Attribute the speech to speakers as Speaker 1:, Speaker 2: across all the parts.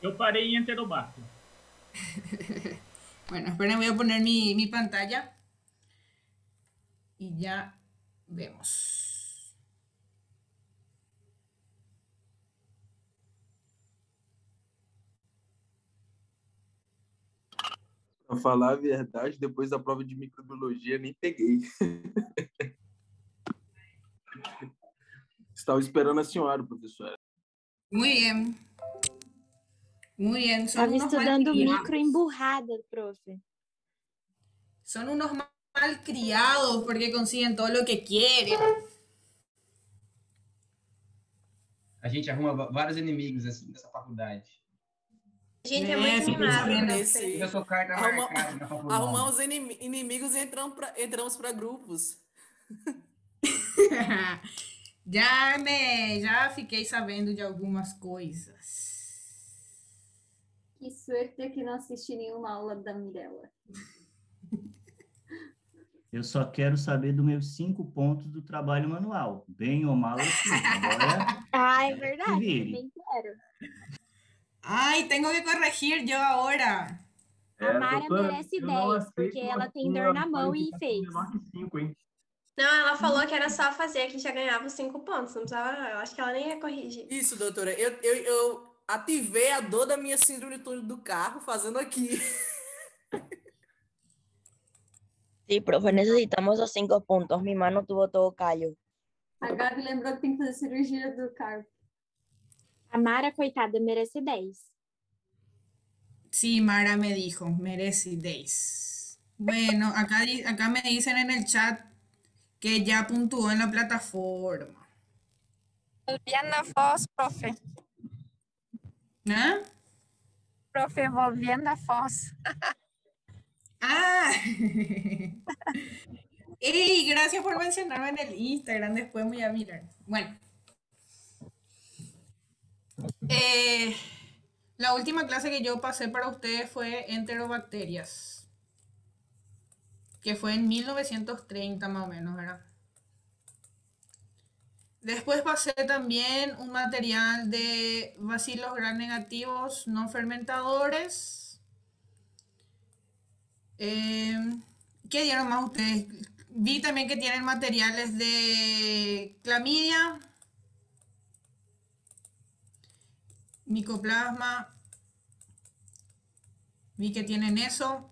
Speaker 1: Eu parei em Enterobacter.
Speaker 2: Bueno, esperen, voy a poner mi, mi pantalla. Y ya vemos.
Speaker 3: Pra falar a verdade, depois da prova de microbiologia, nem peguei. Estava esperando a senhora, professora.
Speaker 2: Muy bien. Muy bien. Son
Speaker 4: Estava
Speaker 2: unos
Speaker 4: estudando
Speaker 2: malcriados.
Speaker 4: micro emburrada, profe.
Speaker 2: Son unos ma- malcriados porque consiguen todo lo que quieren.
Speaker 5: A gente arruma vários inimigos nessa, nessa faculdade.
Speaker 6: A gente é,
Speaker 2: É,
Speaker 6: muito mimado, né?
Speaker 5: Eu sou carta
Speaker 7: Arruma-
Speaker 5: marcada na faculdade.
Speaker 7: Arrumamos inimi- inimigos e entramos para grupos.
Speaker 2: ya me, já fiquei sabendo de algumas coisas.
Speaker 8: Que suerte que não assisti nenhuma aula da Mirella.
Speaker 9: Eu só quero saber dos meus cinco pontos do trabalho manual. Bem ou mal, eu fiz. Agora,
Speaker 4: Ah, é verdade. Também quero.
Speaker 2: Ai, tenho que corrigir eu agora.
Speaker 4: A Mara merece 10, porque ela tem dor na mão e fez.
Speaker 6: Não, ela falou que era só fazer que já ganhava os cinco pontos. Não precisava, eu acho que ela nem ia corrigir.
Speaker 7: Isso, doutora. Eu, eu, eu ativei a dor da minha síndrome de túnel do carro fazendo aqui.
Speaker 10: Sí, profe, necesitamos los cinco puntos. Mi mano tuvo todo callo.
Speaker 8: A Gabi lembrou que tem que fazer cirurgia do carro.
Speaker 4: A Mara, coitada, merece 10.
Speaker 2: Sí, Mara me dijo, merece 10. Bueno, acá, acá me dicen en el chat que ya puntuó en la plataforma.
Speaker 11: A Foz, profe.
Speaker 2: ¿Ah?
Speaker 11: Profe, volviendo a Foz.
Speaker 2: Ah. Ey, gracias por mencionarme en el Instagram. Después voy a mirar. Bueno. Eh, la última clase que yo pasé para ustedes fue enterobacterias. Que fue en 1930 más o menos, ¿verdad? Después pasé también un material de bacilos gram negativos no fermentadores. Eh, ¿Qué dieron más ustedes? Vi también que tienen materiales de clamidia, micoplasma. Vi que tienen eso.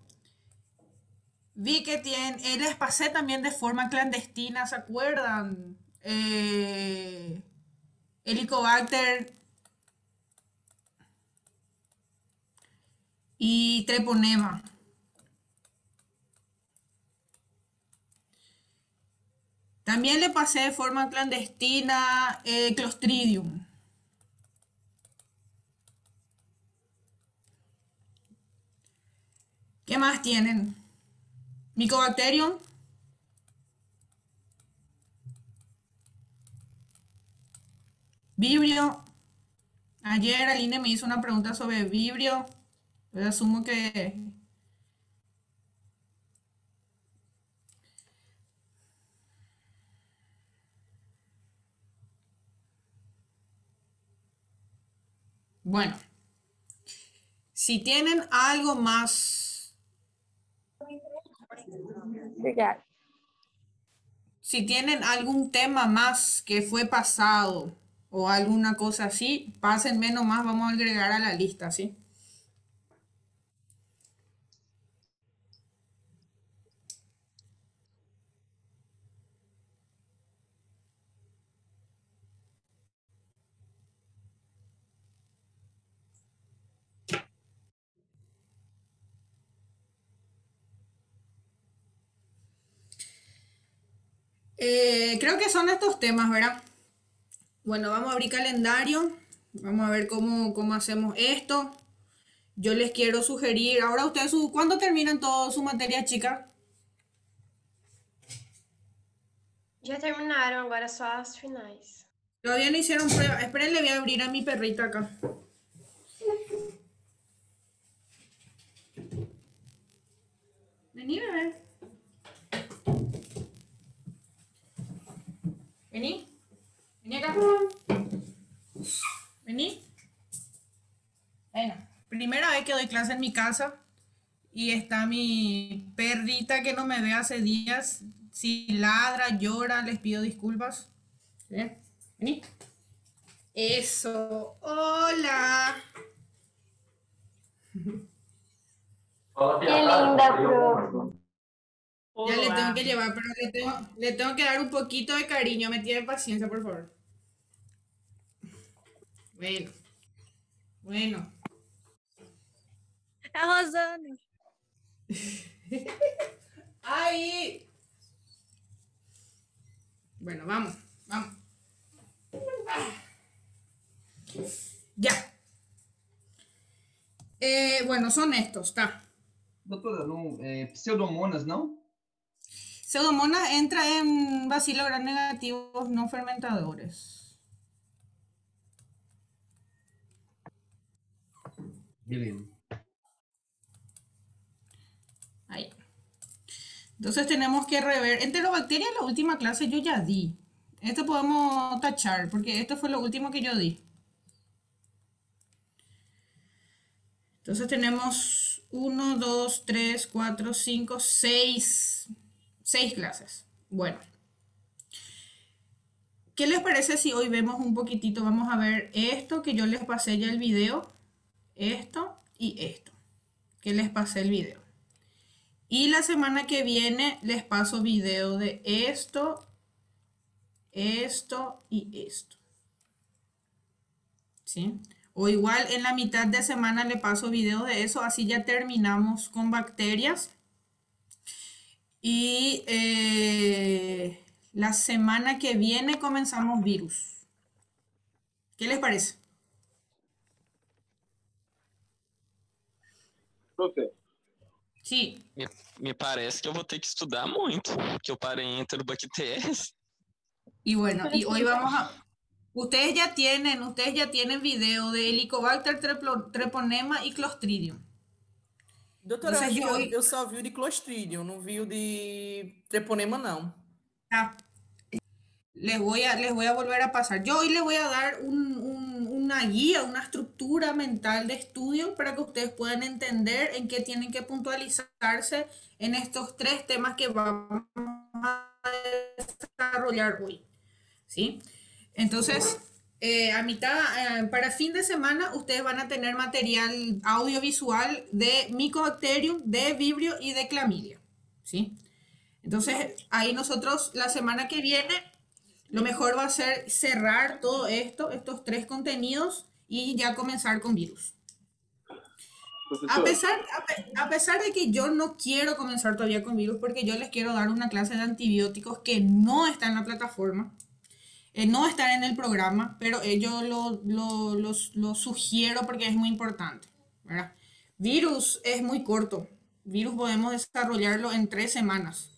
Speaker 2: Vi que tienen, eh, les pasé también de forma clandestina, ¿se acuerdan? Eh, Helicobacter y Treponema. También le pasé de forma clandestina eh, Clostridium. ¿Qué más tienen? Mycobacterium. Vibrio. Ayer Aline me hizo una pregunta sobre Vibrio. Yo asumo que Bueno, si tienen algo más, si tienen algún tema más que fue pasado o alguna cosa así, pásenme nomás, vamos a agregar a la lista, ¿sí? Eh, creo que son estos temas, ¿verdad? Bueno, vamos a abrir calendario. Vamos a ver cómo, cómo hacemos esto. Yo les quiero sugerir, ahora ustedes, ¿cuándo terminan toda su materia, chica?
Speaker 6: Já terminaram, agora só as finais.
Speaker 2: Todavía no hicieron prueba. Esperen, le voy a abrir a mi perrita acá. Vení, bebé. Vení. Vení acá. Vení. Bueno, primera vez que doy clase en mi casa y está mi perrita que no me ve hace días. Si ladra, llora, les pido disculpas. Vení. Eso. Hola.
Speaker 8: Qué linda, profe.
Speaker 2: Ya le tengo que llevar, pero le tengo, le tengo que dar un poquito de cariño. Me tiene paciencia, por favor. Bueno. Bueno.
Speaker 11: A Rosana.
Speaker 2: ¡Ay! Bueno, vamos, vamos. Ya. Eh, bueno, son estos, tá?
Speaker 5: Doutora, não, é, pseudomonas, não?
Speaker 2: Pseudomonas entra en bacilo gram negativos no fermentadores.
Speaker 5: Beleza.
Speaker 2: Ahí. Entonces tenemos que rever. Enterobacterias, la última clase yo ya di. Esto podemos tachar, porque esto fue lo último que yo di. Entonces tenemos 1, 2, 3, 4, 5, 6. 6 clases. Bueno. ¿Qué les parece si hoy vemos un poquitito? Vamos a ver esto que yo les pasé ya el video. Esto y esto. Que les pasé el video. Y la semana que viene les paso video de esto, esto y esto. ¿Sí? O igual en la mitad de semana le paso video de eso, así ya terminamos con bacterias. Y eh, la semana que viene comenzamos virus. ¿Qué les parece?
Speaker 3: Profe,
Speaker 2: Sí,
Speaker 1: Me, me parece que eu vou ter que estudar muito, porque eu parei em enterobactérias.
Speaker 2: Y bueno, y hoy vamos a... Ustedes ya tienen, ustedes ya tienen video de Helicobacter treponema y Clostridium.
Speaker 7: Doutora,
Speaker 2: Vocês
Speaker 7: eu, eu só vi o de Clostridium, não vi o de Treponema, não.
Speaker 2: Ah, Les voy a, les voy a volver a pasar. Yo hoy les voy a dar un- un- una guía, una estructura mental de estudio para que ustedes puedan entender en qué tienen que puntualizarse en estos tres temas que vamos a desarrollar hoy. ¿Sí? Entonces, eh, a mitad, eh, para fin de semana, ustedes van a tener material audiovisual de Mycobacterium, de Vibrio y de Clamidia. ¿Sí? Entonces, ahí nosotros la semana que viene, lo mejor va a ser cerrar todo esto, estos tres contenidos, y ya comenzar con virus. A pesar, a, pe- a pesar de que yo no quiero comenzar todavía con virus, porque yo les quiero dar una clase de antibióticos que no está en la plataforma, eh, no está en el programa, pero eh, yo lo, lo- lo sugiero porque es muy importante. ¿verdad? Virus es muy corto. Virus podemos desarrollarlo en tres semanas.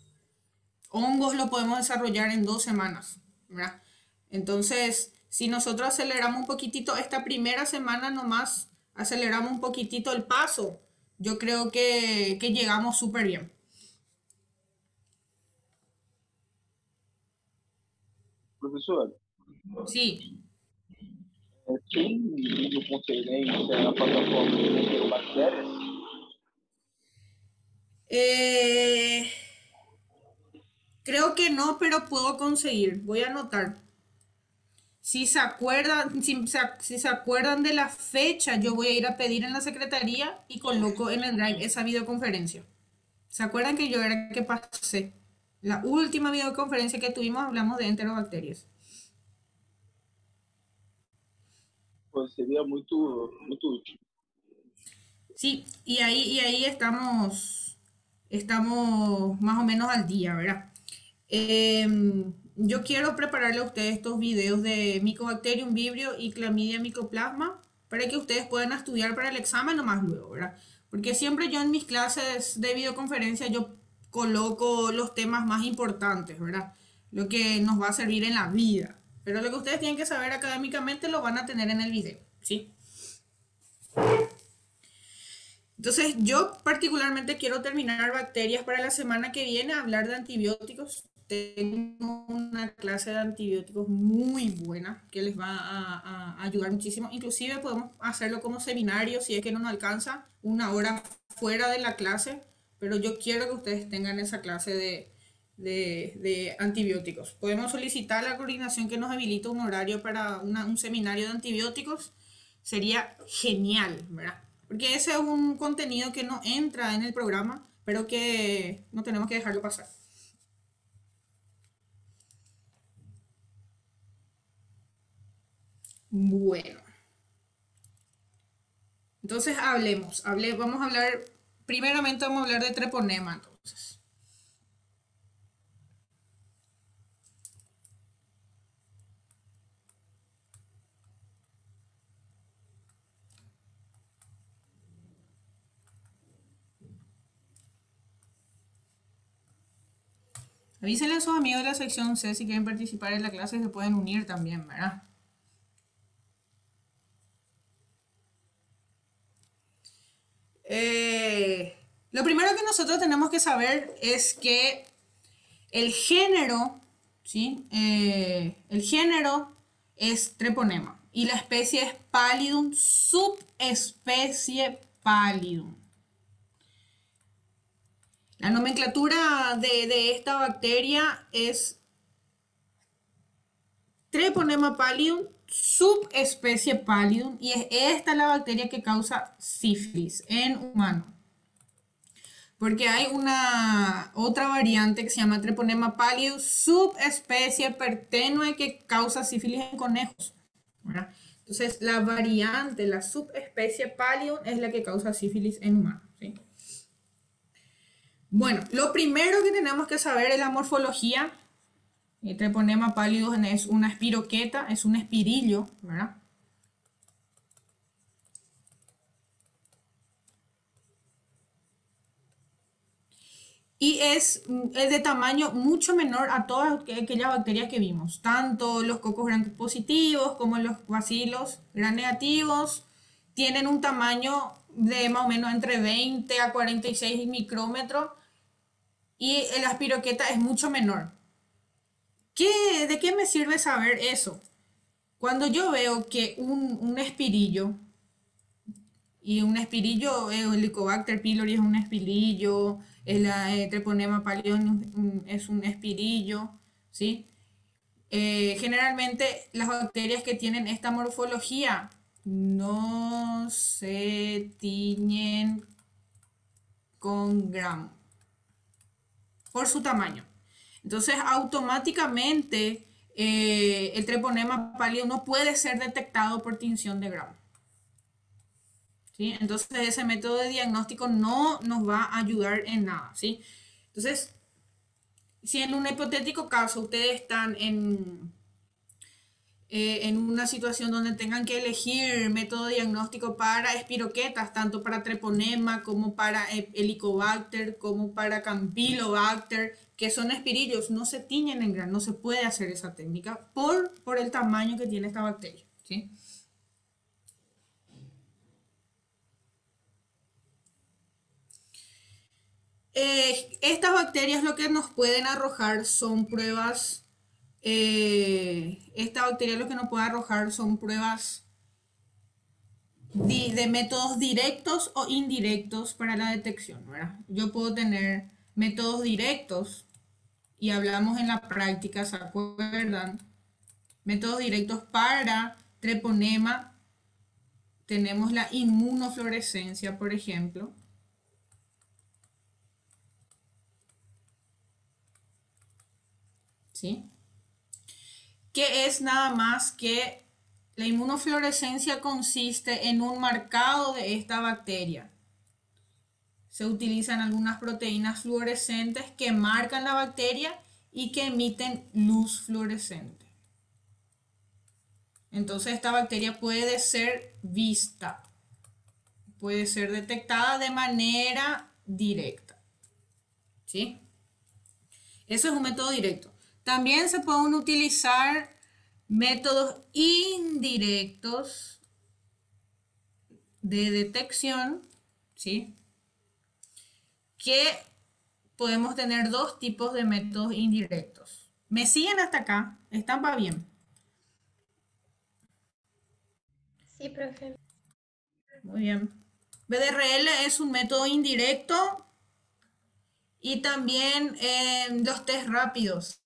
Speaker 2: Hongos lo podemos desarrollar en dos semanas. ¿Verdad? Entonces, si nosotros aceleramos un poquitito esta primera semana nomás, aceleramos un poquitito el paso, yo creo que, que llegamos súper bien.
Speaker 3: professor,
Speaker 2: Sí,
Speaker 3: é, tem vídeo conferência na plataforma de?
Speaker 2: Eh, creo que no, pero puedo conseguir. Voy a anotar. Si se acuerdan, si se, si se acuerdan de la fecha, yo voy a ir a pedir en la secretaría y coloco en el drive esa videoconferencia. ¿Se acuerdan que yo era que pasé? La última videoconferencia que tuvimos hablamos de enterobacterias.
Speaker 3: Pois seria muito, muito útil.
Speaker 2: Sí, y ahí, y ahí estamos, estamos más o menos al día, ¿verdad? Em, yo quiero prepararle a ustedes estos videos de Mycobacterium vibrio y Clamidia mycoplasma para que ustedes puedan estudiar para el examen nomás luego, ¿verdad? Porque siempre yo en mis clases de videoconferencia yo coloco los temas más importantes, ¿verdad? Lo que nos va a servir en la vida. Pero lo que ustedes tienen que saber académicamente lo van a tener en el video, ¿sí? Entonces, yo particularmente quiero terminar bacterias para la semana que viene, hablar de antibióticos tengo una clase de antibióticos muy buena que les va a, ayudar muchísimo. Inclusive podemos hacerlo como seminario si es que no nos alcanza una hora fuera de la clase, pero yo quiero que ustedes tengan esa clase de, antibióticos. Podemos solicitar la coordinación que nos habilite un horario para un seminario de antibióticos. Sería genial, ¿verdad? Porque ese es un contenido que no entra en el programa, pero que no tenemos que dejarlo pasar. Bueno. Entonces hablemos, hable, vamos a hablar, primeramente vamos a hablar de treponema entonces. Avísenle a sus amigos de la sección C si quieren participar en la clase, se pueden unir también, ¿verdad? Eh, lo primero que nosotros tenemos que saber es que el género, ¿sí? Eh, el género es treponema y la especie es pallidum, subespecie pallidum. La nomenclatura de, de esta bacteria es Treponema pallidum, subespecie pallidum, y es esta la bacteria que causa sífilis en humanos. Porque hay una otra variante que se llama Treponema pallidum, subespecie pertenue que causa sífilis en conejos. Entonces, la variante, la subespecie pallidum, es la que causa sífilis en humanos. Bueno, lo primero que tenemos que saber es la morfología. El treponema pálido es una espiroqueta, es un espirillo, ¿verdad? Y es, es de tamaño mucho menor a todas aquellas bacterias que vimos, tanto los cocos gran positivos como los bacilos gran negativos, tienen un tamaño de más o menos entre 20 a 46 micrómetros y la espiroqueta es mucho menor. ¿Qué, ¿De qué me sirve saber eso? Cuando yo veo que un, espirillo, y un espirillo, eh, el Helicobacter pylori es un espirillo, el eh, Treponema pallidum es un espirillo, ¿sí? Eh, generalmente las bacterias que tienen esta morfología no se tiñen con Gram por su tamaño. Entonces, automáticamente eh, el treponema pálido no puede ser detectado por tinción de Gram. ¿Sí? Entonces, ese método de diagnóstico no nos va a ayudar en nada. ¿sí? Entonces, si en un hipotético caso ustedes están en, eh, en una situación donde tengan que elegir método diagnóstico para espiroquetas, tanto para treponema como para helicobacter, como para campylobacter, que son espirillos, no se tiñen en gran, no se puede hacer esa técnica por, por el tamaño que tiene esta bacteria. ¿sí? Eh, estas bacterias lo que nos pueden arrojar son pruebas, eh, esta bacteria lo que nos puede arrojar son pruebas de, métodos directos o indirectos para la detección. ¿verdad? Yo puedo tener métodos directos y hablamos en la práctica, ¿se acuerdan? Métodos directos para treponema. Tenemos la inmunofluorescencia, por ejemplo. ¿Sí? Que es nada más que la inmunofluorescencia consiste en un marcado de esta bacteria. Se utilizan algunas proteínas fluorescentes que marcan la bacteria y que emiten luz fluorescente. Entonces esta bacteria puede ser vista, puede ser detectada de manera directa. ¿Sí? Eso es un método directo. También se pueden utilizar métodos indirectos de detección, ¿sí? Que podemos tener dos tipos de métodos indirectos. ¿Me siguen hasta acá? ¿Están para bien?
Speaker 6: Sí, profe.
Speaker 2: Muy bien. BDRL es un método indirecto y también eh, los test rápidos.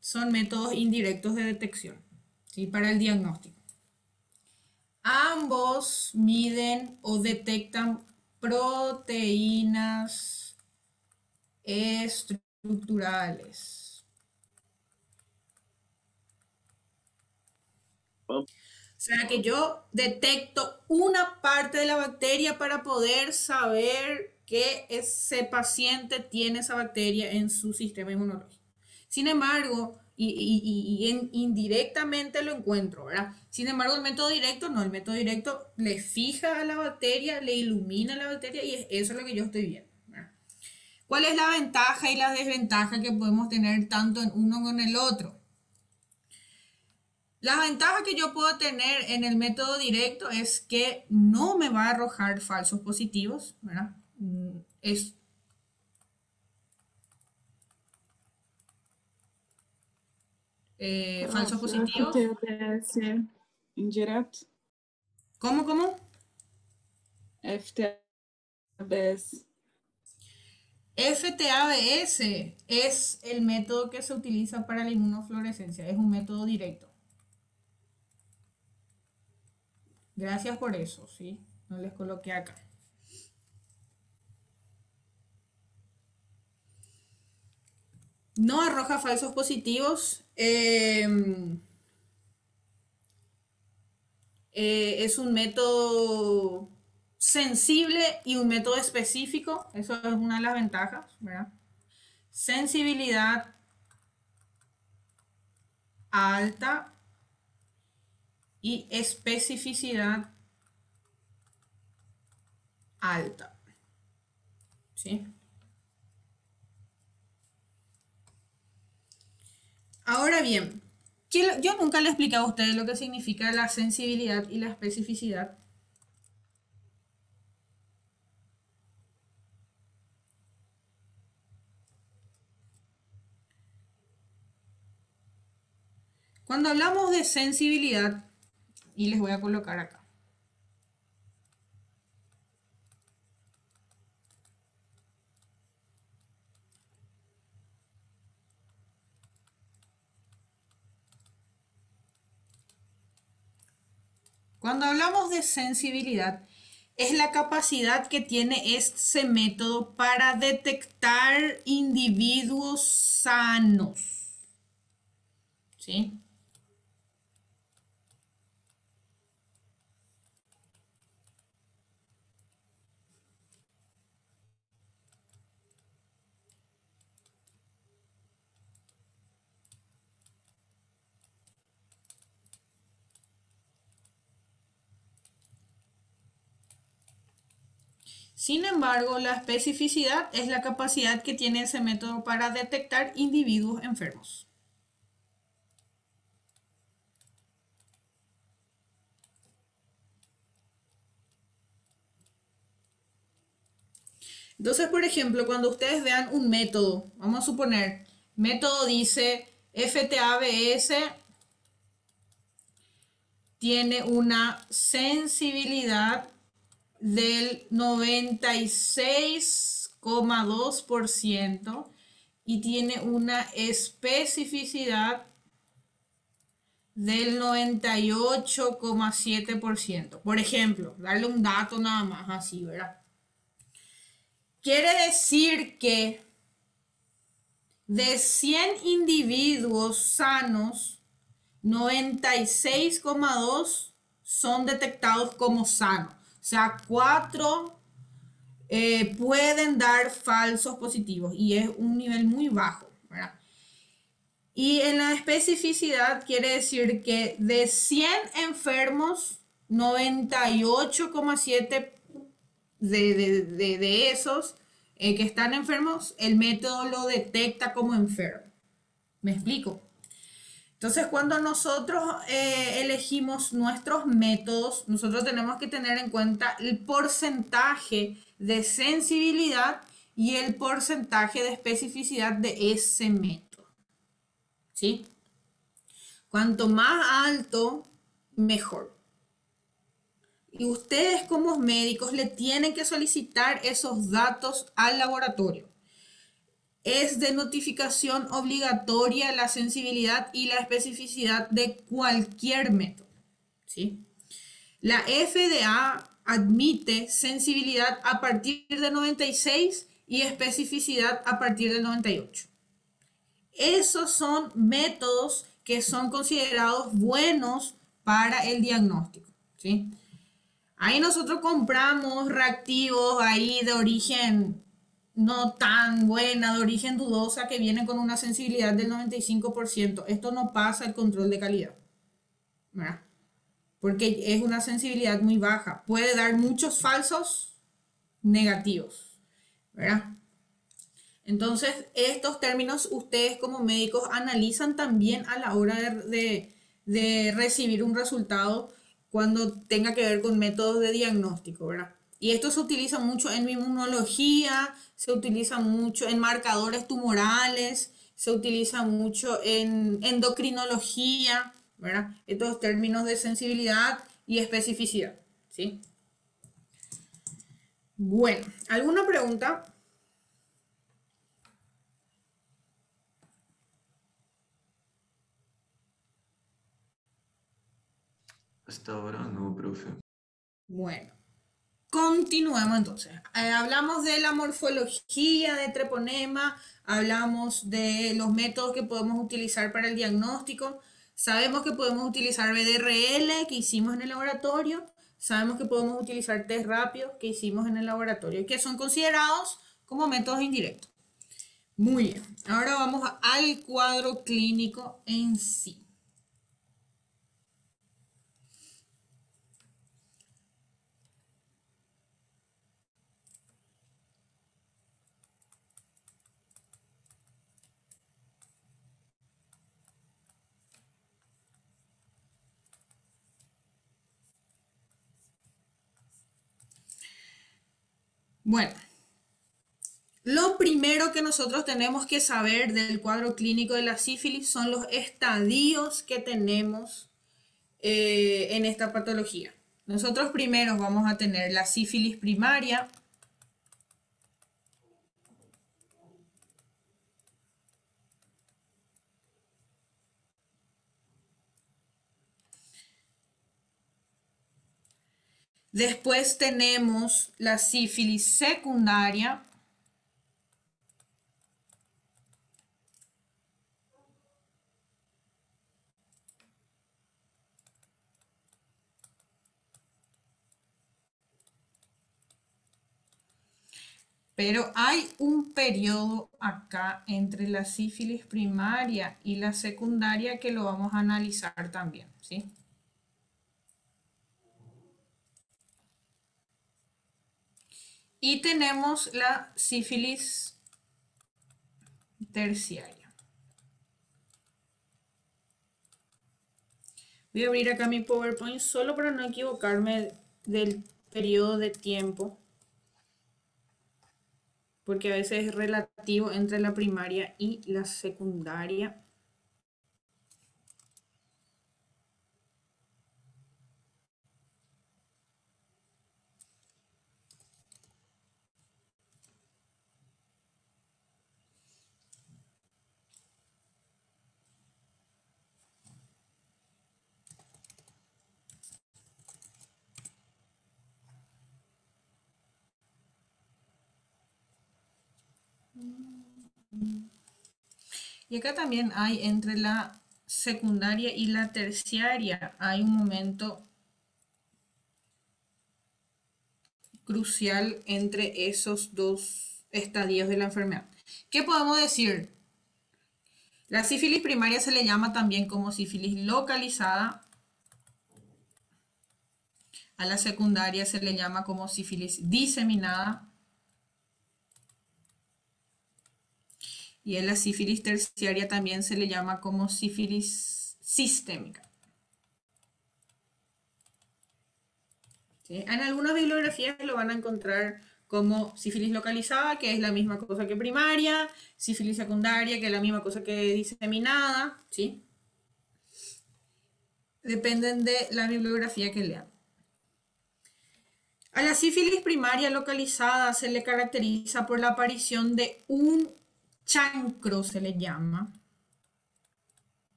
Speaker 2: Son métodos indirectos de detección ¿sí? para el diagnóstico. Ambos miden o detectan proteínas estructurales. O sea que yo detecto una parte de la bacteria para poder saber que ese paciente tiene esa bacteria en su sistema inmunológico. Sin embargo, y, indirectamente lo encuentro, ¿verdad? Sin embargo, el método directo no, el método directo le fija a la bacteria, le ilumina a la bacteria y eso es lo que yo estoy viendo. ¿Cuál es la ventaja y la desventaja que podemos tener tanto en uno como en el otro? La ventaja que yo puedo tener en el método directo es que no me va a arrojar falsos positivos, ¿verdad? Mm, es eh, falsos positivos.
Speaker 12: FTABS indireto.
Speaker 2: ¿Cómo, cómo?
Speaker 12: FTABS.
Speaker 2: FTABS es el método que se utiliza para la inmunofluorescencia, es un método directo. Gracias por eso, ¿sí? No les coloqué acá. No arroja falsos positivos. Em, eh, es un método sensible y un método específico. Eso es una de las ventajas, ¿verdad? Sensibilidad alta y especificidad alta. ¿Sí? Ahora bien, yo nunca le he explicado a ustedes lo que significa la sensibilidad y la especificidad. Cuando hablamos de sensibilidad, y les voy a colocar acá. Cuando hablamos de sensibilidad, es la capacidad que tiene este método para detectar individuos sanos. ¿Sí? Sin embargo, la especificidad es la capacidad que tiene ese método para detectar individuos enfermos. Entonces, por ejemplo, cuando ustedes vean un método, vamos a suponer, método dice FTABS tiene una sensibilidad del 96,2% y tiene una especificidad del 98,7%. Por ejemplo, darle un dato nada más así, ¿verdad? Quiere decir que de 100 individuos sanos, 96,2 son detectados como sanos. O sea, cuatro eh, pueden dar falsos positivos y es un nivel muy bajo. ¿verdad? Y en la especificidad quiere decir que de 100 enfermos, 98,7 de, de, esos eh, que están enfermos, el método lo detecta como enfermo. ¿Me explico? Entonces, cuando nosotros eh, elegimos nuestros métodos, nosotros tenemos que tener en cuenta el porcentaje de sensibilidad y el porcentaje de especificidad de ese método. ¿Sí? Cuanto más alto, mejor. Y ustedes como médicos le tienen que solicitar esos datos al laboratorio es de notificación obligatoria la sensibilidad y la especificidad de cualquier método. ¿sí? La FDA admite sensibilidad a partir de 96 y especificidad a partir del 98. Esos son métodos que son considerados buenos para el diagnóstico. ¿sí? Ahí nosotros compramos reactivos ahí de origen no tan buena, de origen dudosa, que viene con una sensibilidad del 95%. Esto no pasa el control de calidad. ¿verdad? Porque es una sensibilidad muy baja. Puede dar muchos falsos negativos. ¿verdad? Entonces, estos términos ustedes como médicos analizan también a la hora de, de recibir un resultado cuando tenga que ver con métodos de diagnóstico, ¿verdad? Y esto se utiliza mucho en inmunología, se utiliza mucho en marcadores tumorales, se utiliza mucho en endocrinología, ¿verdad? Estos términos de sensibilidad y especificidad, ¿sí? Bueno, ¿alguna pregunta?
Speaker 13: Hasta ahora no, profe.
Speaker 2: Bueno. Continuemos entonces. Eh, hablamos de la morfología de treponema, hablamos de los métodos que podemos utilizar para el diagnóstico. Sabemos que podemos utilizar BDRL que hicimos en el laboratorio. Sabemos que podemos utilizar test rápidos que hicimos en el laboratorio y que son considerados como métodos indirectos. Muy bien. Ahora vamos al cuadro clínico en sí. Bueno, lo primero que nosotros tenemos que saber del cuadro clínico de la sífilis son los estadios que tenemos eh, en esta patología. Nosotros primero vamos a tener la sífilis primaria, Después tenemos la sífilis secundaria. Pero hay un periodo acá entre la sífilis primaria y la secundaria que lo vamos a analizar también, ¿sí? Y tenemos la sífilis terciaria. Voy a abrir acá mi PowerPoint solo para no equivocarme del periodo de tiempo. Porque a veces es relativo entre la primaria y la secundaria. Y acá también hay entre la secundaria y la terciaria, hay un momento crucial entre esos dos estadios de la enfermedad. ¿Qué podemos decir? La sífilis primaria se le llama también como sífilis localizada. A la secundaria se le llama como sífilis diseminada. Y en la sífilis terciaria también se le llama como sífilis sistémica. En algunas bibliografías lo van a encontrar como sífilis localizada, que es la misma cosa que primaria, sífilis secundaria, que es la misma cosa que diseminada, ¿sí? Dependen de la bibliografía que lean. A la sífilis primaria localizada se le caracteriza por la aparición de un chancro, se le llama,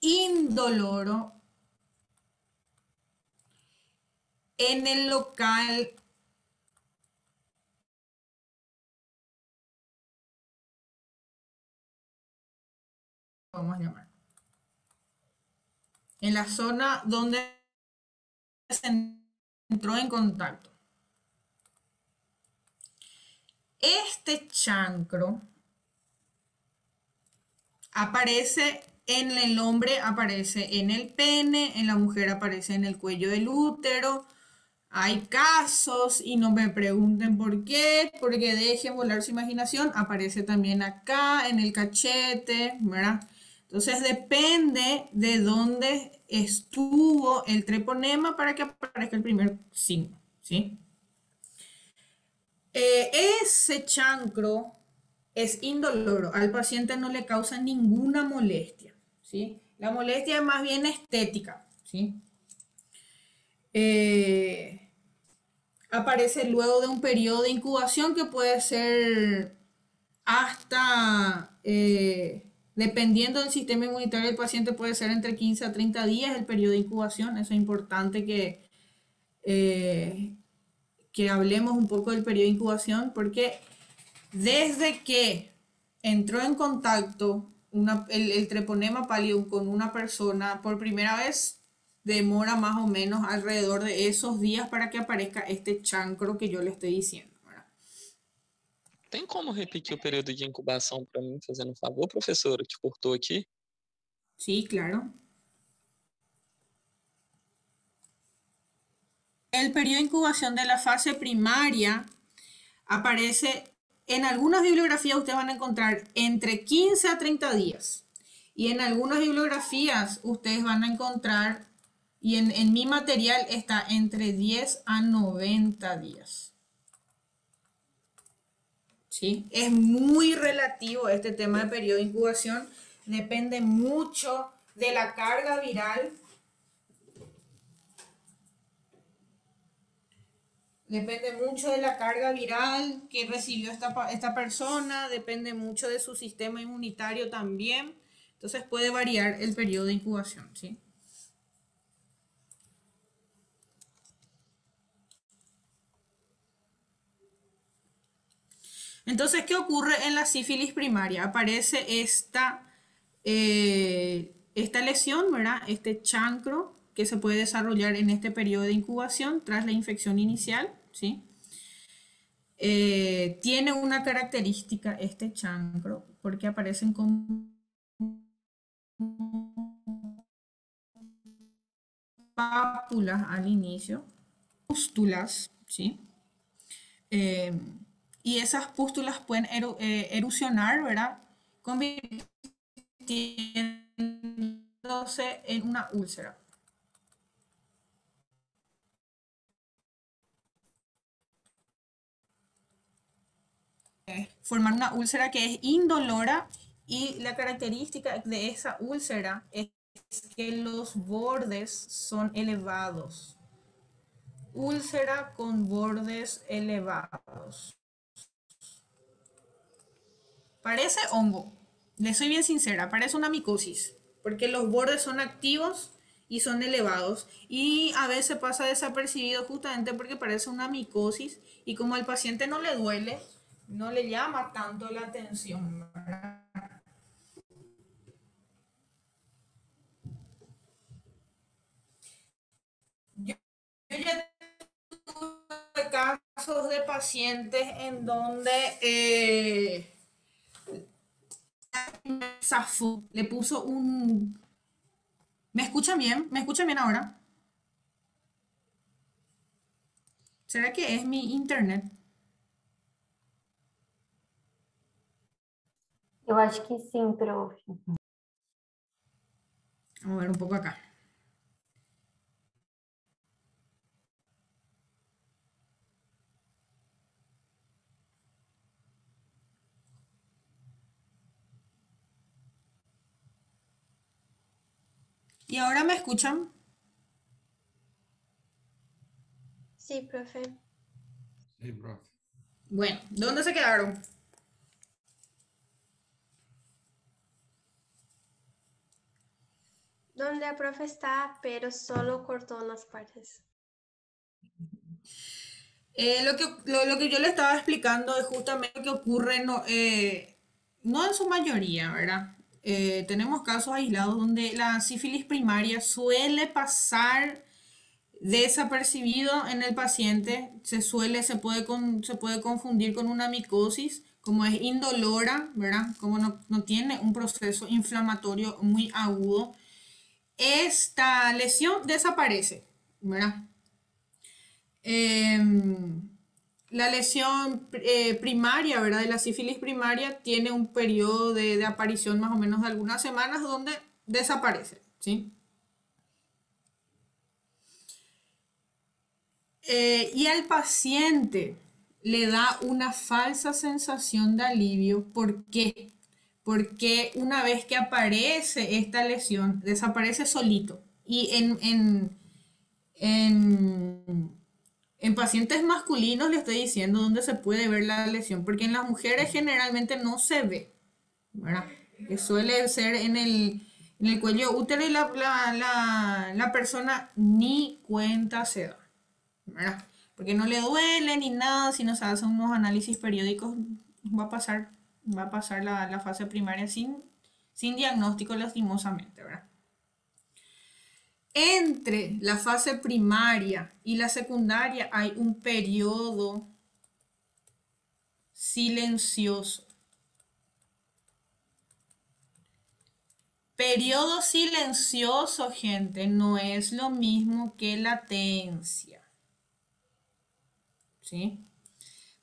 Speaker 2: indoloro en el local vamos a llamar en la zona donde se entró en contacto. Este chancro aparece en el hombre, aparece en el pene, en la mujer aparece en el cuello del útero. Hay casos y no me pregunten por qué, porque dejen volar su imaginación. Aparece también acá, en el cachete, ¿verdad? Entonces depende de dónde estuvo el treponema para que aparezca el primer signo, ¿sí? Eh, ese chancro es indoloro, al paciente no le causa ninguna molestia, ¿sí? La molestia es más bien estética, ¿sí? Eh, aparece luego de un periodo de incubación que puede ser hasta, eh, dependiendo del sistema inmunitario del paciente, puede ser entre 15 a 30 días el periodo de incubación. Eso es importante que, eh, que hablemos un poco del periodo de incubación porque desde que entró en contacto el, el, treponema pálido con una persona por primera vez, demora más o menos alrededor de esos días para que aparezca este chancro que yo le estoy diciendo.
Speaker 1: Tem como repetir o período de incubação para mim, fazendo um favor, professora, que cortou aqui?
Speaker 2: Sí, claro. El periodo de incubación de la fase primaria aparece en algunas bibliografías, ustedes van a encontrar entre 15 a 30 días. Y en algunas bibliografías ustedes van a encontrar, y en, en mi material está entre 10 a 90 días. ¿Sí? Es muy relativo este tema de periodo de incubación. Depende mucho de la carga viral. Depende mucho de la carga viral que recibió esta, esta persona. Depende mucho de su sistema inmunitario también. Entonces puede variar el periodo de incubación. ¿sí? Entonces, ¿qué ocurre en la sífilis primaria? Aparece esta, eh, esta lesión, ¿verdad? Este chancro que se puede desarrollar en este periodo de incubación tras la infección inicial, ¿sí? Eh, tiene una característica este chancro porque aparecen con pápulas al inicio, pústulas, ¿sí? Eh, y esas pústulas pueden eh, erosionar, ¿verdad? Convirtiéndose en una úlcera. Formar una úlcera que es indolora y la característica de esa úlcera es que los bordes son elevados. Úlcera con bordes elevados. Parece hongo. Le soy bien sincera, parece una micosis, porque los bordes son activos y son elevados y a veces pasa desapercibido justamente porque parece una micosis y como al paciente no le duele, no le llama tanto la atención. Yo, ya tuve casos de pacientes en donde eh, le puso un... ¿Me escuchan bien? ¿Me escuchan bien ahora? ¿Será que es mi internet?
Speaker 8: Eu acho que sim, prof.
Speaker 2: Vamos a ver un poco acá. ¿Y ahora me escuchan?
Speaker 6: Sí, profe.
Speaker 5: Sí, profe.
Speaker 2: Bueno, ¿dónde se quedaron?
Speaker 6: Donde la profe está, pero solo cortó unas partes.
Speaker 2: Eh, lo, que, lo, lo que yo le estaba explicando es justamente lo que ocurre, no, eh, no en su mayoría, ¿verdad? Eh, tenemos casos aislados donde la sífilis primaria suele pasar desapercibido en el paciente, se suele, se puede, con- se puede confundir con una micosis, como es indolora, ¿verdad? Como no, no tiene un proceso inflamatorio muy agudo, esta lesión desaparece, ¿verdad? Em, la lesión eh, primaria, ¿verdad? De la sífilis primaria tiene un periodo de, de aparición más o menos de algunas semanas donde desaparece, ¿sí? Eh, y al paciente le da una falsa sensación de alivio. ¿Por qué? Porque una vez que aparece esta lesión, desaparece solito. Y en, en, en, en pacientes masculinos le estoy diciendo dónde se puede ver la lesión, porque en las mujeres generalmente no se ve, ¿verdad? Suele ser en el, en el cuello útero y la, la, la, persona ni cuenta se da, ¿verdad? Porque no le duele ni nada, si no se hacen unos análisis periódicos, va a pasar, va a pasar la, la fase primaria sin, sin diagnóstico lastimosamente, ¿verdad? Entre la fase primaria y la secundaria hay un periodo silencioso. Periodo silencioso, gente, no es lo mismo que latencia. ¿Sí?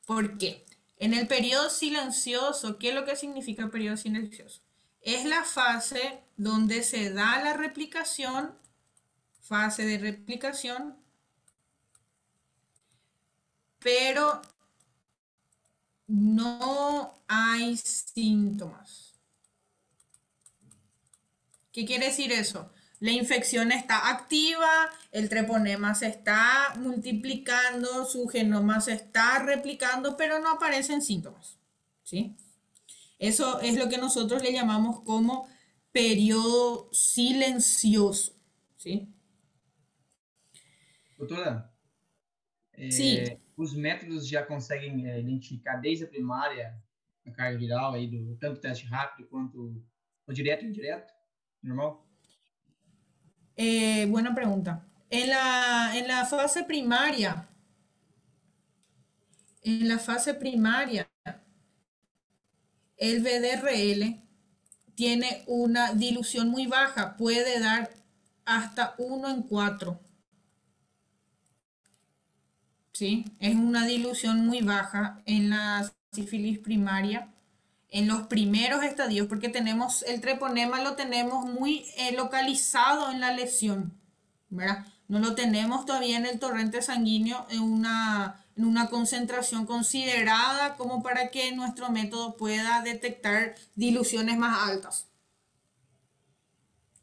Speaker 2: ¿Por qué? En el periodo silencioso, ¿qué es lo que significa el periodo silencioso? Es la fase donde se da la replicación, fase de replicación, pero no hay síntomas. ¿Qué quiere decir eso? La infección está activa, el treponema se está multiplicando, su genoma se está replicando, pero no aparecen síntomas. ¿Sí? Eso es lo que nosotros le llamamos como periodo silencioso. ¿Sí?
Speaker 5: Doutora, é,
Speaker 2: Sim.
Speaker 5: os métodos já conseguem é, identificar desde a primária a carga viral aí do tanto teste rápido quanto o direto e indireto? Normal?
Speaker 2: Eh, buena pregunta. En la, en la fase primaria, en la fase primaria, el VDRL tiene una dilución muy baja, puede dar hasta 1 en 4. ¿Sí? Es una dilución muy baja en la sífilis primaria, en los primeros estadios, porque tenemos el treponema, lo tenemos muy eh, localizado en la lesión, ¿verdad? No lo tenemos todavía en el torrente sanguíneo en una, en una concentración considerada como para que nuestro método pueda detectar diluciones más altas.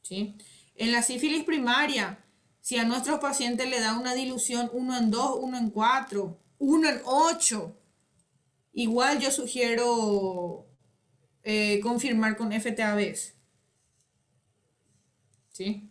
Speaker 2: ¿Sí? En la sífilis primaria, si a nuestros pacientes le da una dilución 1 en 2, 1 en 4, 1 en 8, igual yo sugiero eh, confirmar con FTABs. ¿Sí?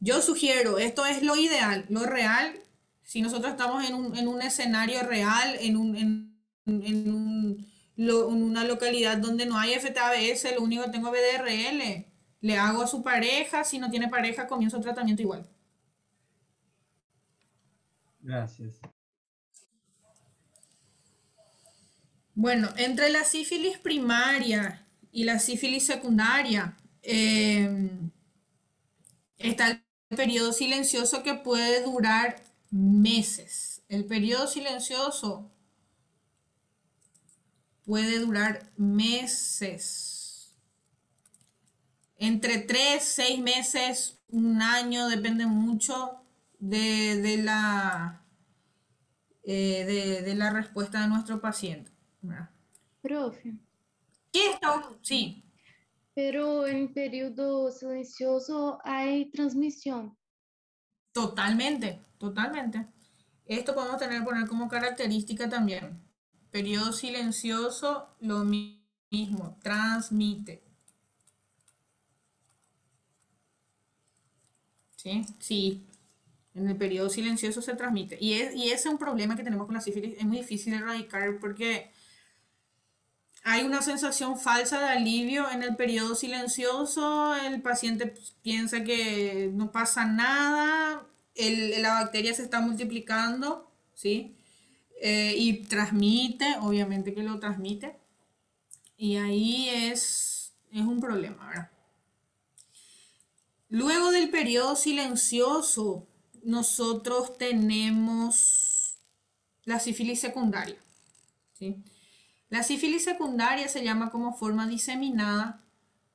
Speaker 2: Yo sugiero, esto es lo ideal, lo real, si nosotros estamos en un, en un escenario real, en, un, en, en, un, una localidad donde no hay FTABS, lo único que tengo es BDRL. Le hago a su pareja, si no tiene pareja, comienzo tratamiento igual.
Speaker 5: Gracias.
Speaker 2: Bueno, entre la sífilis primaria y la sífilis secundaria eh, está el periodo silencioso que puede durar meses. El periodo silencioso puede durar meses. entre tres, seis meses, un año, depende mucho de, de la, eh, de la respuesta de nuestro paciente. ¿Verdad?
Speaker 14: Profe,
Speaker 2: ¿Qué está? Sí.
Speaker 14: pero en periodo silencioso hay transmisión.
Speaker 2: Totalmente, totalmente. Esto podemos tener poner como característica también. Periodo silencioso, lo mi- mismo, transmite. ¿Sí? Sí. En el periodo silencioso se transmite. Y, es, y ese es un problema que tenemos con la sífilis. Es muy difícil de erradicar porque hay una sensación falsa de alivio en el periodo silencioso. El paciente pues, piensa que no pasa nada. el- la bacteria se está multiplicando, ¿sí? Eh, y transmite, obviamente que lo transmite. Y ahí es, es un problema. Luego del periodo silencioso, nosotros tenemos la sífilis secundaria. ¿sí? La sífilis secundaria se llama como forma diseminada.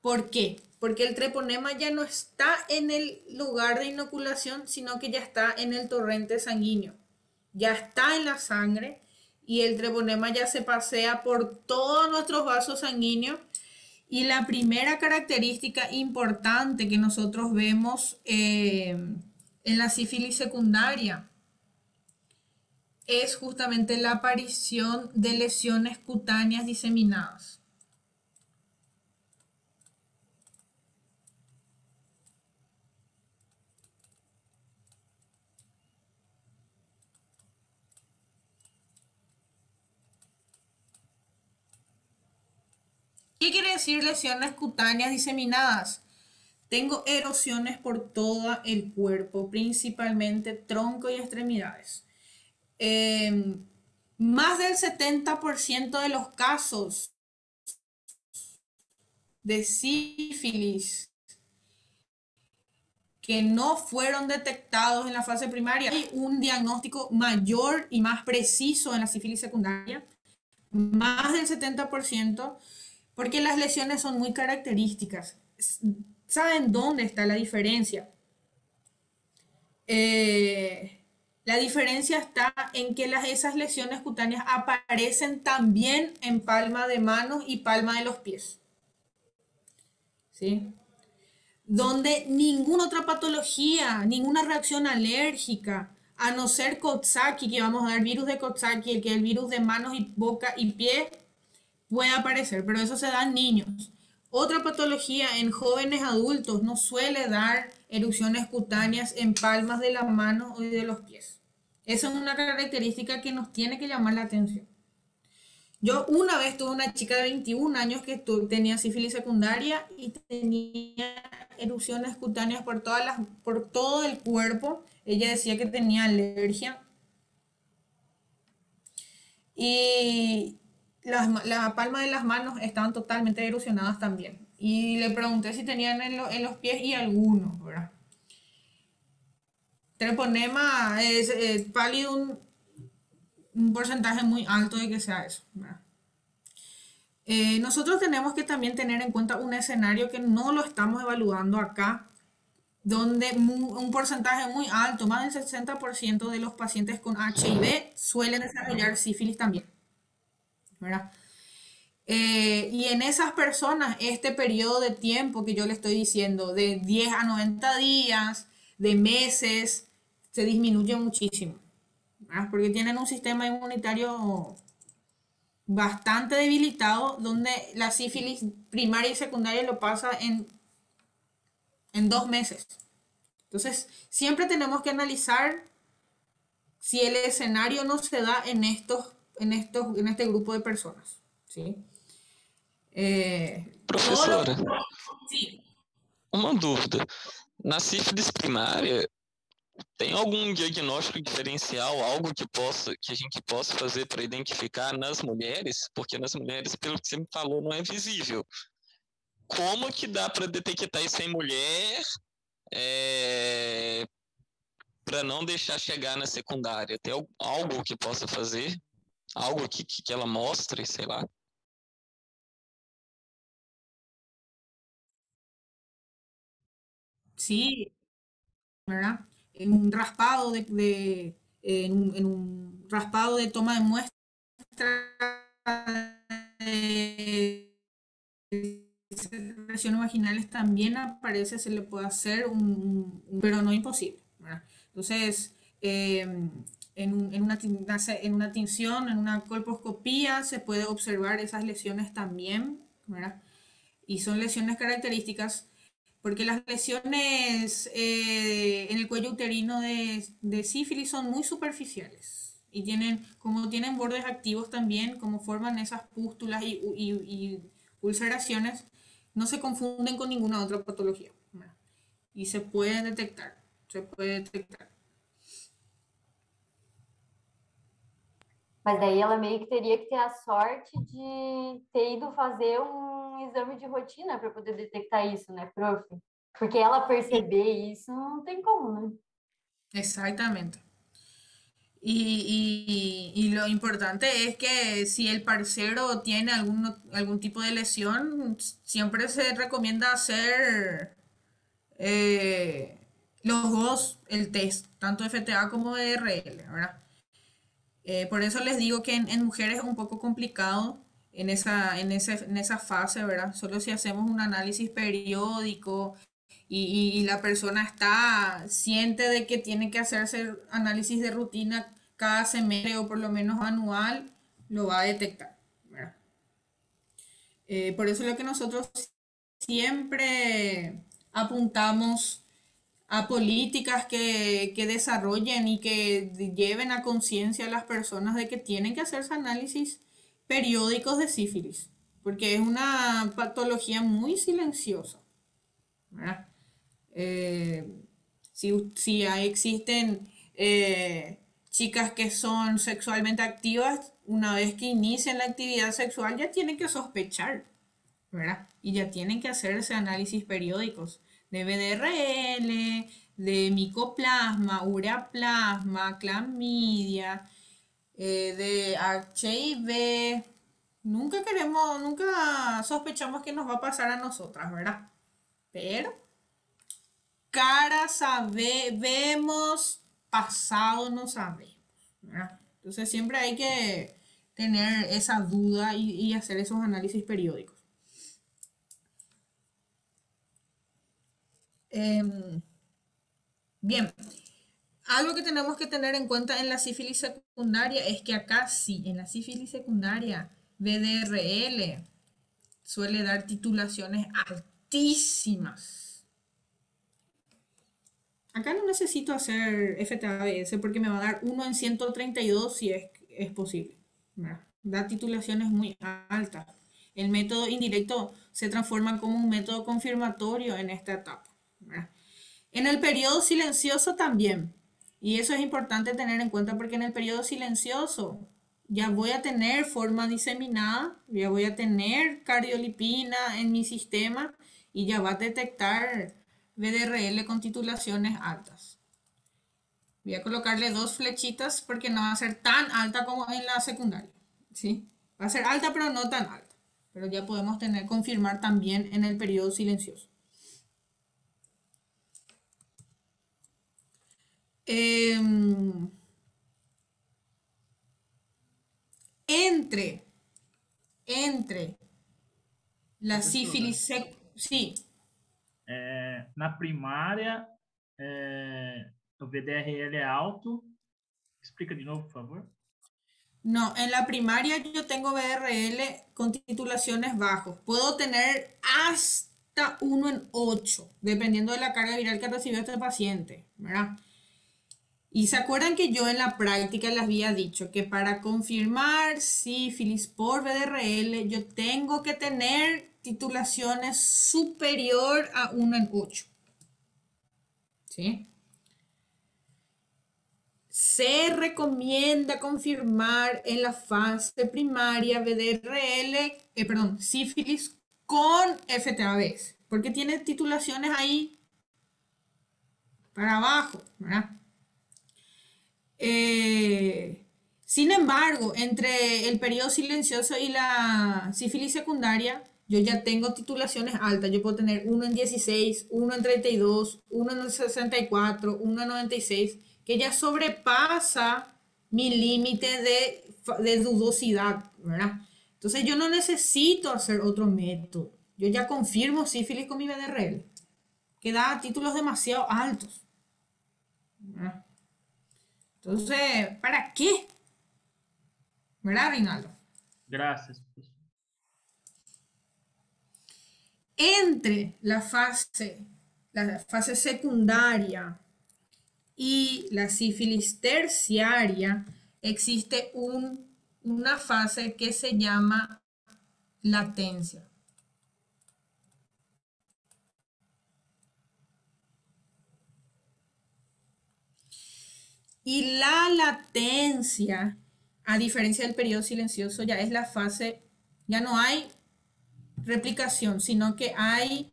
Speaker 2: ¿Por qué? Porque el treponema ya no está en el lugar de inoculación, sino que ya está en el torrente sanguíneo. Ya está en la sangre y el treponema ya se pasea por todos nuestros vasos sanguíneos. Y la primera característica importante que nosotros vemos eh, en la sífilis secundaria es justamente la aparición de lesiones cutáneas diseminadas. ¿Qué quiere decir lesiones cutáneas diseminadas? Tengo erosiones por todo el cuerpo, principalmente tronco y extremidades. Eh, más del 70% de los casos de sífilis que no fueron detectados en la fase primaria, hay un diagnóstico mayor y más preciso en la sífilis secundaria, más del 70%, porque las lesiones son muy características. ¿Saben dónde está la diferencia? Eh, la diferencia está en que las, esas lesiones cutáneas aparecen también en palma de manos y palma de los pies. ¿Sí? Donde ninguna otra patología, ninguna reacción alérgica, a no ser Coxsackie, que vamos a dar virus de Coxsackie, que es el virus de manos y boca y pie, puede aparecer, pero eso se da en niños. Otra patología en jóvenes adultos no suele dar erupciones cutáneas en palmas de las manos o de los pies. Esa es una característica que nos tiene que llamar la atención. Yo una vez tuve una chica de 21 años que tenía sífilis secundaria y tenía erupciones cutáneas por, todas las, por todo el cuerpo. Ella decía que tenía alergia. Y las, la palma de las manos estaban totalmente erosionadas también. Y le pregunté si tenían en, en los pies y algunos, ¿verdad? Treponema es eh, pálido un, un porcentaje muy alto de que sea eso. Eh, nosotros tenemos que también tener en cuenta un escenario que no lo estamos evaluando acá, donde un porcentaje muy alto, más del 60% de los pacientes con HIV suelen desarrollar sífilis también. ¿verdad? Eh, y en esas personas, este periodo de tiempo que yo le estoy diciendo, de 10 a 90 días, de meses, se disminuye muchísimo. ¿verdad? Porque tienen un sistema inmunitario bastante debilitado, donde la sífilis primaria y secundaria lo pasa en, en dos meses. Entonces, siempre tenemos que analizar si el escenario no se da en estos, en estos, en este grupo de personas. ¿sí? Eh,
Speaker 1: Professora,
Speaker 2: sim.
Speaker 1: uma dúvida. Na sífilis primária, tem algum diagnóstico diferencial, algo que, possa, que a gente possa fazer para identificar nas mulheres? Porque nas mulheres, pelo que você me falou, não é visível. Como que dá para detectar isso em mulher para não deixar chegar na secundária? Tem al- algo que possa fazer? Algo que que ela mostre, sei lá?
Speaker 2: Sí, ¿verdad? En un raspado de, en, raspado de toma de muestra de secreciones vaginales también aparece, se le puede hacer un, pero no imposible, ¿verdad? Entonces, eh, en, un- en una, en una tinción, en una colposcopía, se puede observar esas lesiones también, ¿verdad? Y son lesiones características porque las lesiones eh, en el cuello uterino de, sífilis son muy superficiales y tienen, como tienen bordes activos también, como forman esas pústulas y, ulceraciones, no se confunden con ninguna otra patología. Y se puede detectar, se puede detectar.
Speaker 15: Mas daí ela meio que teria que ter a sorte de ter ido fazer um exame de rotina para poder detectar isso, né, prof? Porque ela perceber isso não tem como, né?
Speaker 2: Exactamente. Y, y- y lo importante es que si el parcero tiene algún, algún tipo de lesión, siempre se recomienda hacer eh, los dos el test, tanto FTA como DRL, ¿verdad? Eh, por eso les digo que en, mujeres es un poco complicado en esa, en ese- en esa fase, ¿verdad? Solo si hacemos un análisis periódico y la persona está, siente de que tiene que hacerse análisis de rutina cada semestre o por lo menos anual, lo va a detectar, ¿verdad? Eh, por eso es lo que nosotros siempre apuntamos políticas que, que desarrollen y que lleven a conciencia a las personas de que tienen que hacerse análisis periódicos de sífilis, porque es una patología muy silenciosa. Eh, si, si existen eh, chicas que son sexualmente activas, una vez que inician la actividad sexual ya tienen que sospechar. Y ya tienen que hacerse análisis periódicos de BDRL, de micoplasma, ureaplasma, clamidia, eh, de HIV. Nunca queremos, nunca sospechamos que nos va a pasar a nosotras, ¿verdad? Pero cara sabe, vemos, pasado no sabemos. Entonces siempre hay que tener esa duda y hacer esos análisis periódicos. Em, bien, algo que tenemos que tener en cuenta en la sífilis secundaria es que acá sí, en la sífilis secundaria, BDRL suele dar titulaciones altísimas. Acá no necesito hacer FTABS porque me va a dar 1 en 132 si es, es posible. Da titulaciones muy altas. El método indirecto se transforma como un método confirmatorio en esta etapa. En el periodo silencioso también. Y eso es importante tener en cuenta porque en el periodo silencioso ya voy a tener forma diseminada, ya voy a tener cardiolipina en mi sistema y ya va a detectar BDRL con titulaciones altas. Voy a colocarle dos flechitas porque no va a ser tan alta como en la secundaria. ¿sí? Va a ser alta pero no tan alta. Pero ya podemos tener, confirmar también en el periodo silencioso. Em, entre, entre la sífilis, sí,
Speaker 16: É, na primária, é, o VDRL é alto. Explica de novo, por favor.
Speaker 2: No, en la primaria yo tengo BRL con titulaciones bajos. Puedo tener hasta 1 en 8, dependiendo de la carga viral que recibió este paciente, ¿verdad? Y se acuerdan que yo en la práctica les había dicho que para confirmar sífilis por BDRL yo tengo que tener titulaciones superior a 1 en 8. ¿Sí? Se recomienda confirmar en la fase primaria BDRL, eh, perdón, sífilis con FTABs, porque tiene titulaciones ahí para abajo, ¿verdad? Eh, sin embargo, entre el periodo silencioso y la sífilis secundaria, yo ya tengo titulaciones altas. Yo puedo tener uno en 16, uno en 32, uno en 64, uno en 96, que ya sobrepasa mi límite de, dudosidad. Entonces yo no necesito hacer otro método. Yo ya confirmo sífilis con mi BDRL, que da títulos demasiado altos. Entonces, ¿para qué? ¿Verdad, Reinaldo?
Speaker 16: Gracias.
Speaker 2: Entre la fase, la fase secundaria y la sífilis terciaria existe un, una fase que se llama latencia. Y la latencia, a diferencia del periodo silencioso, ya es la fase, ya no hay replicación, sino que hay,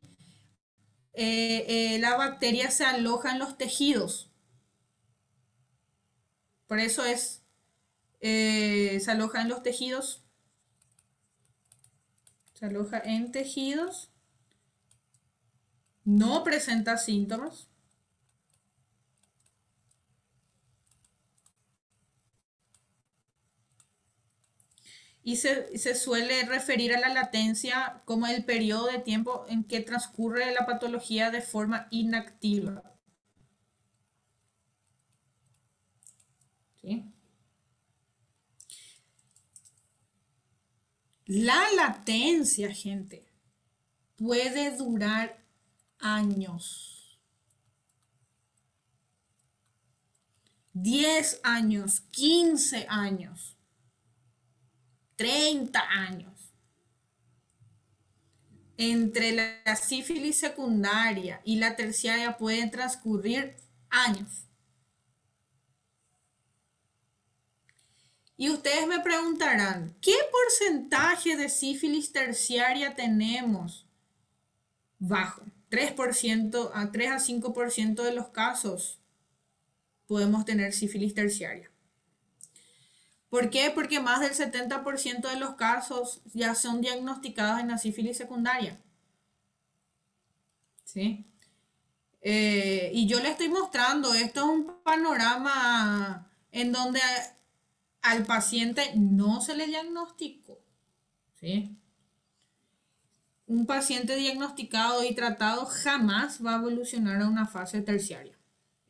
Speaker 2: eh, eh, la bacteria se aloja en los tejidos. Por eso es, eh, se aloja en los tejidos, se aloja en tejidos, no presenta síntomas. Y se, se, suele referir a la latencia como el periodo de tiempo en que transcurre la patología de forma inactiva. La latencia, gente, puede durar años. 10 años, 15 años. 30 años. Entre la sífilis secundaria y la terciaria pueden transcurrir años. Y ustedes me preguntarán, ¿qué porcentaje de sífilis terciaria tenemos? Bajo. 3% a 3 a 5% de los casos podemos tener sífilis terciaria. ¿Por qué? Porque más del 70% de los casos ya son diagnosticados en la sífilis secundaria. ¿Sí? Eh, y yo le estoy mostrando, esto es un panorama en donde al paciente no se le diagnosticó. ¿Sí? Un paciente diagnosticado y tratado jamás va a evolucionar a una fase terciaria.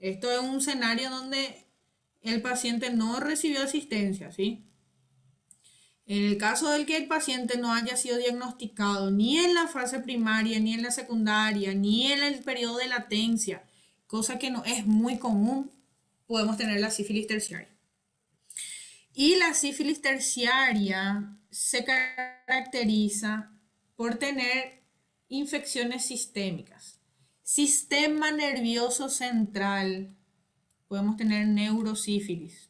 Speaker 2: Esto es un escenario donde el paciente no recibió asistencia, ¿sí? En el caso del que el paciente no haya sido diagnosticado ni en la fase primaria, ni en la secundaria, ni en el periodo de latencia, cosa que no es muy común, podemos tener la sífilis terciaria. Y la sífilis terciaria se caracteriza por tener infecciones sistémicas. Sistema nervioso central podemos tener neurosífilis.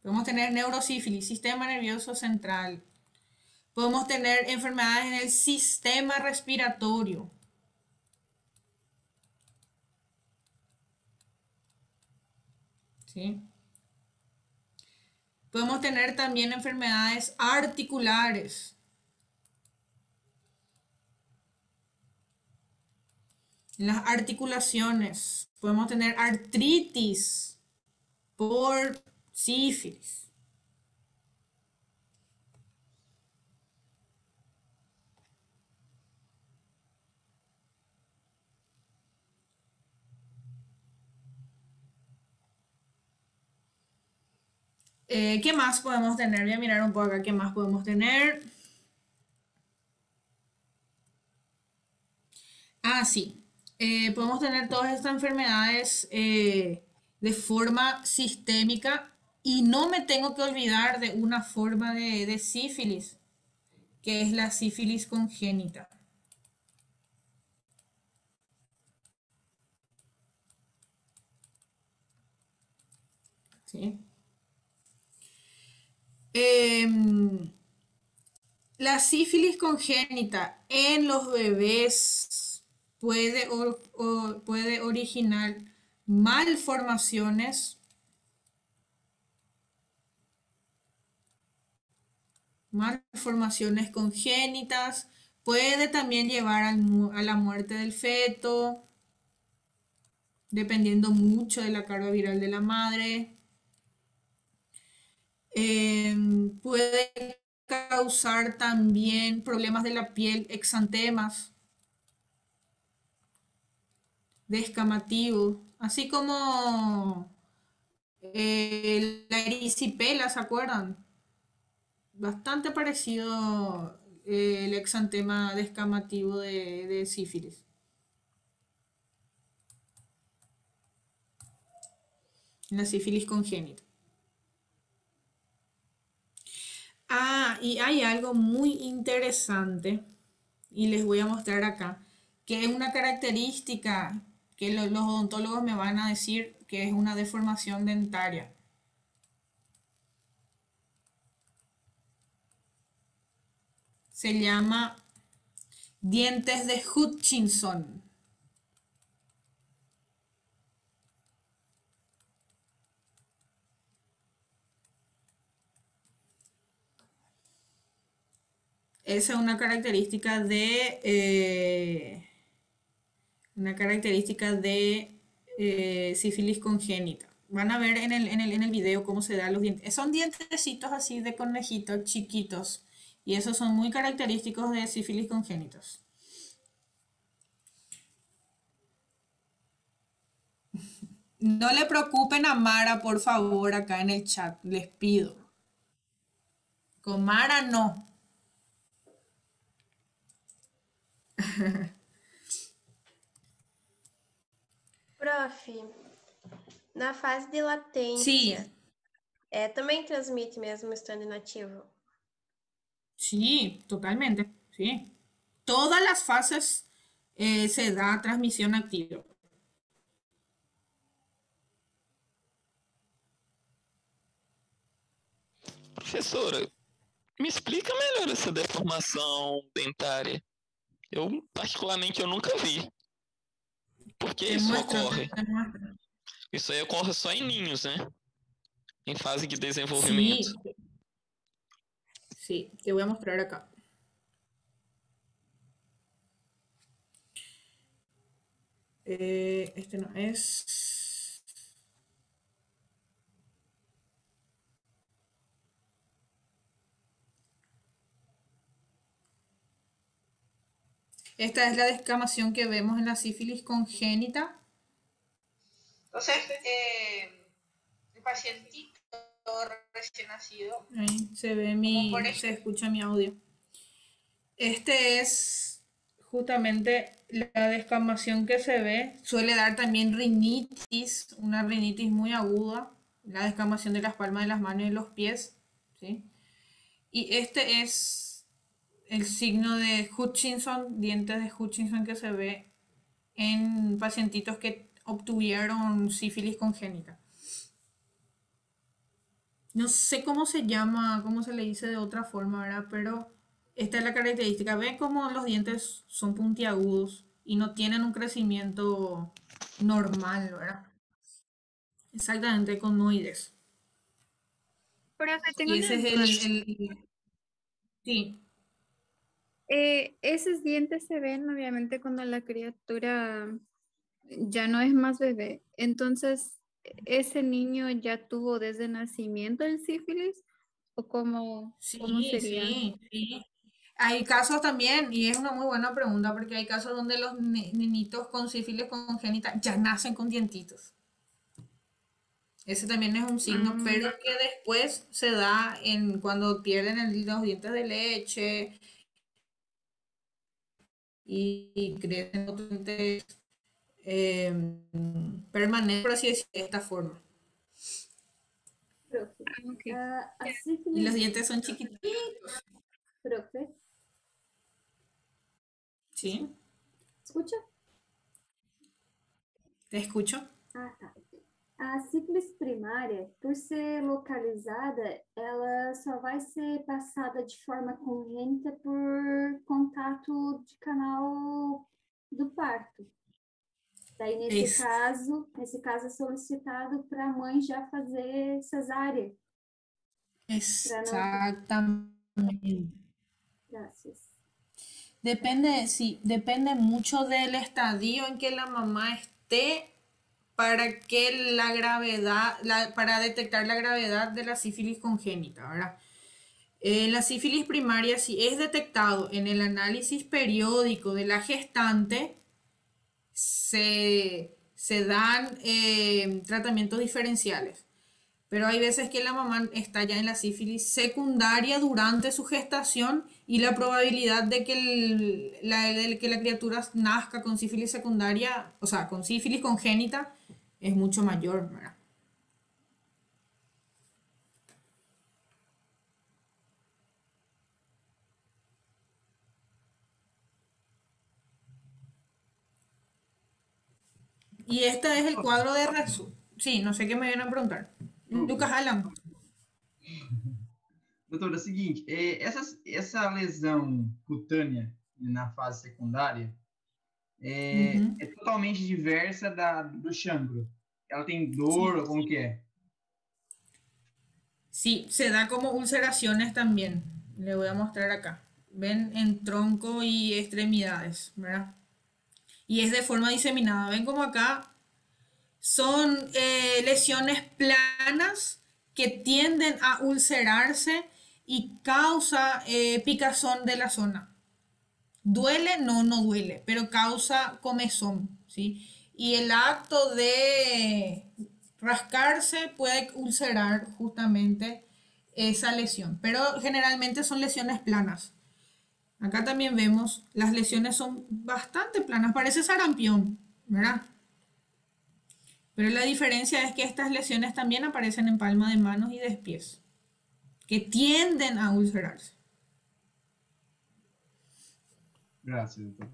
Speaker 2: Podemos tener neurosífilis, sistema nervioso central. Podemos tener enfermedades en el sistema respiratorio. ¿Sí? Podemos tener también enfermedades articulares. las articulaciones. Podemos tener artritis por sífilis. Eh, ¿Qué más podemos tener? Voy a mirar un poco acá qué más podemos tener. Ah, sí. Eh, podemos tener todas estas enfermedades eh, de forma sistémica y no me tengo que olvidar de una forma de, de sífilis, que es la sífilis congénita. ¿Sí? Em, la sífilis congénita en los bebés puede, puede originar malformaciones, malformaciones congénitas, puede también llevar a la muerte del feto, dependiendo mucho de la carga viral de la madre. Em, puede causar también problemas de la piel, exantemas, descamativos, así como eh, la erisipela, ¿se acuerdan? Bastante parecido eh, el exantema descamativo de, de sífilis. La sífilis congénita. Ah, y hay algo muy interesante, y les voy a mostrar acá, que es una característica que lo- los odontólogos me van a decir que es una deformación dentaria. Se llama dientes de Hutchinson. Esa es una característica de eh, una característica de eh, sífilis congénita. Van a ver en el, en el, en el video cómo se dan los dientes. Son dientecitos así de conejito, chiquitos. Y esos son muy característicos de sífilis congénitos. No le preocupen a Mara, por favor, acá en el chat. Les pido. Con Mara no.
Speaker 6: Prof, na fase de latência, é, também transmite mesmo estando inativo?
Speaker 2: Sí, totalmente. Sí. Todas las fases eh, se da transmisión activa.
Speaker 1: Professora, me explica melhor essa deformação dentária. Eu, particularmente, eu nunca vi. Por que isso
Speaker 2: Demuestra,
Speaker 1: ocorre?
Speaker 2: demuestra.
Speaker 1: Isso aí ocorre só em ninhos, né? Em fase de desenvolvimento.
Speaker 2: Sí. Sí, voy a mostrar acá. Eh, este no es. Esta es la descamación que vemos en la sífilis congénita.
Speaker 17: Entonces, eh, el pacientito recién nacido,
Speaker 2: Ahí se ve mi, se escucha mi audio. Este es justamente la descamación que se ve. Suele dar también rinitis, una rinitis muy aguda, la descamación de las palmas de las manos y los pies. ¿sí? Y este es el signo de Hutchinson, dientes de Hutchinson que se ve en pacientitos que obtuvieron sífilis congénita. No sé cómo se llama, cómo se le dice de otra forma, ¿verdad? Pero esta es la característica. Ven cómo los dientes son puntiagudos y no tienen un crecimiento normal, ¿verdad? Exactamente, conoides.
Speaker 11: Profe, tengo
Speaker 2: Y ese es el, el- Sí,
Speaker 11: Eh, esos dientes se ven obviamente cuando la criatura ya no es más bebé. Entonces, ¿ese niño ya tuvo desde nacimiento el sífilis? ¿O cómo, cómo sería?
Speaker 2: sí, sí. Hay casos también, y es una muy buena pregunta, porque hay casos donde los ni- niñitos con sífilis congénita ya nacen con dientitos. Ese también es un signo,
Speaker 11: Mm.
Speaker 2: pero que después se da en cuando pierden el- los dientes de leche y, y crecen otros dientes eh, permanentes, por así decirlo, de esta forma.
Speaker 8: Profe, ah,
Speaker 2: Y los dientes son chiquititos.
Speaker 8: profe,
Speaker 2: ¿Sí?
Speaker 8: escucha?
Speaker 2: ¿Te escucho?
Speaker 8: Ah, tá. A sífilis primária, por ser localizada, ela só vai ser passada de forma congênita por contato de canal do parto. Daí, nesse
Speaker 2: Isso.
Speaker 8: caso, nesse caso é solicitado para a mãe já fazer cesárea.
Speaker 2: Exactamente.
Speaker 8: Gracias.
Speaker 2: Depende, sí, depende mucho del estadio en que la mamá esté para que la gravedad, la- para detectar la gravedad de la sífilis congénita, ¿verdad? Eh, la sífilis primaria, si es detectado en el análisis periódico de la gestante, se, se dan eh, tratamientos diferenciales. Pero hay veces que la mamá está ya en la sífilis secundaria durante su gestación y la probabilidad de que, el- la, de que la criatura nazca con sífilis secundaria, o sea, con sífilis congénita, es mucho mayor, ¿verdad? Y este es el cuadro de resumen. Sí, no sé qué me vienen a preguntar. Lucas Alan.
Speaker 5: Doutor, é o seguinte, é, essa, essa lesão cutânea na fase secundária é,
Speaker 2: Uhum.
Speaker 5: é totalmente diversa da, do chancro. Ela tem dor, ou como que é?
Speaker 2: Sí, se da como ulceraciones también. Le voy a mostrar acá. Ven en tronco y extremidades, ¿verdad? Y es de forma diseminada. Ven como acá son eh, lesiones planas que tienden a ulcerarse y causa eh, picazón de la zona. ¿Duele? No, no duele, pero causa comezón, ¿sí? Y el acto de rascarse puede ulcerar justamente esa lesión, pero generalmente son lesiones planas. Acá también vemos, las lesiones son bastante planas, parece sarampión, ¿verdad? Pero la diferencia es que estas lesiones también aparecen en palma de manos y de pies, que tienden a ulcerarse.
Speaker 5: Doutor.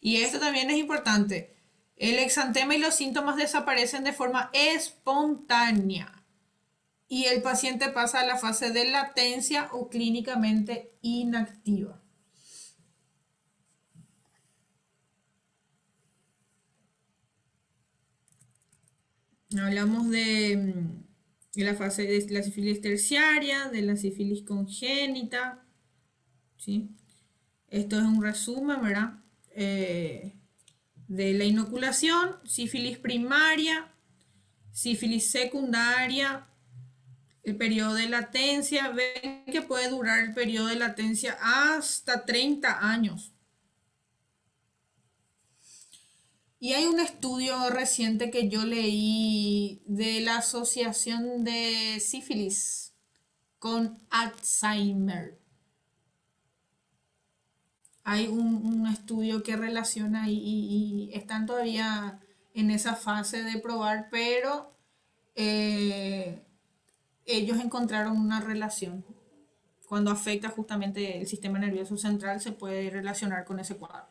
Speaker 2: Y esto también es importante. El exantema y los síntomas desaparecen de forma espontánea. Y el paciente pasa a la fase de latencia o clínicamente inactiva. Hablamos de, mm, de la fase de la sífilis terciaria, de la sífilis congénita. ¿sí? Esto es un resumen, ¿verdad? Eh, de la inoculación, sífilis primaria, sífilis secundaria, el periodo de latencia. Ven que puede durar el periodo de latencia hasta 30 años. Y hay un estudio reciente que yo leí de la Asociación de Sífilis con Alzheimer. Hay un, estudio que relaciona y están todavía en esa fase de probar, pero eh, ellos encontraron una relación. Cuando afecta justamente el sistema nervioso central se puede relacionar con ese cuadro.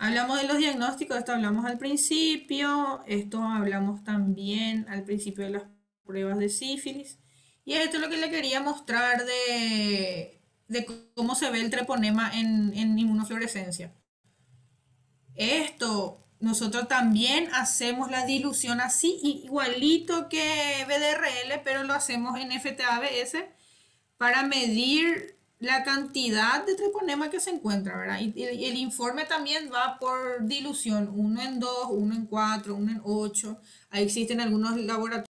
Speaker 2: Hablamos de los diagnósticos, esto hablamos al principio, esto hablamos también al principio de las pruebas de sífilis. Y esto es lo que le quería mostrar de, de cómo se ve el treponema en, en inmunofluorescencia. Esto, nosotros también hacemos la dilución así, igualito que BDRL, pero lo hacemos en FTABS para medir la cantidad de treponema que se encuentra, ¿verdad? Y, el informe también va por dilución, uno en 2, uno en 4, uno en 8. Ahí existen algunos laboratorios